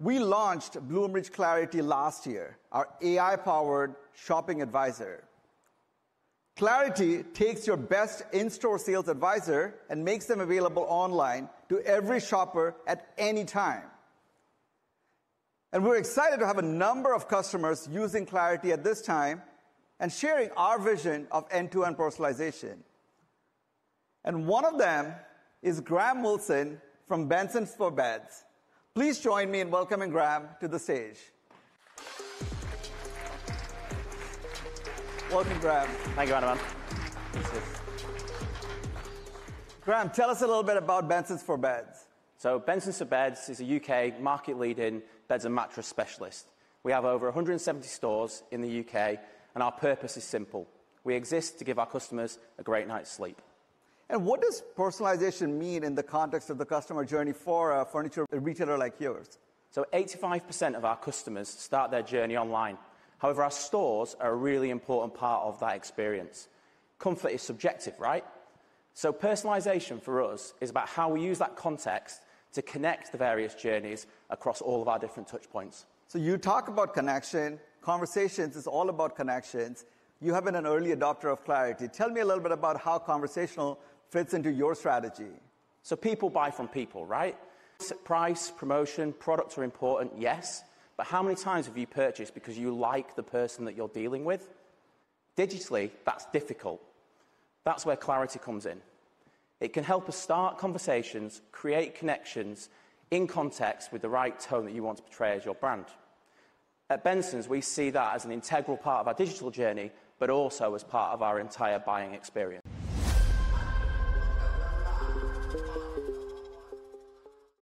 We launched Bloomreach Clarity last year, our AI-powered shopping advisor. Clarity takes your best in-store sales advisor and makes them available online to every shopper at any time. And we're excited to have a number of customers using Clarity at this time and sharing our vision of end-to-end personalization. And one of them is Graham Wilson from Bensons for Beds. Please join me in welcoming Graham to the stage. Welcome, Graham. Thank you, Anirban. Graham, tell us a little bit about Bensons for Beds. So Bensons for Beds is a U.K. market-leading beds and mattress specialist. We have over 170 stores in the U.K., and our purpose is simple: we exist to give our customers a great night's sleep. And what does personalization mean in the context of the customer journey for a furniture retailer like yours? So 85% of our customers start their journey online. However, our stores are a really important part of that experience. Comfort is subjective, right? So personalization for us is about how we use that context to connect the various journeys across all of our different touchpoints. So you talk about connection. Conversations is all about connections. You have been an early adopter of Clarity. Tell me a little bit about how conversational fits into your strategy. So people buy from people, right? Price, promotion, products are important, yes. But how many times have you purchased because you like the person that you're dealing with? Digitally, that's difficult. That's where Clarity comes in. It can help us start conversations, create connections in context with the right tone that you want to portray as your brand. At Benson's, we see that as an integral part of our digital journey, but also as part of our entire buying experience.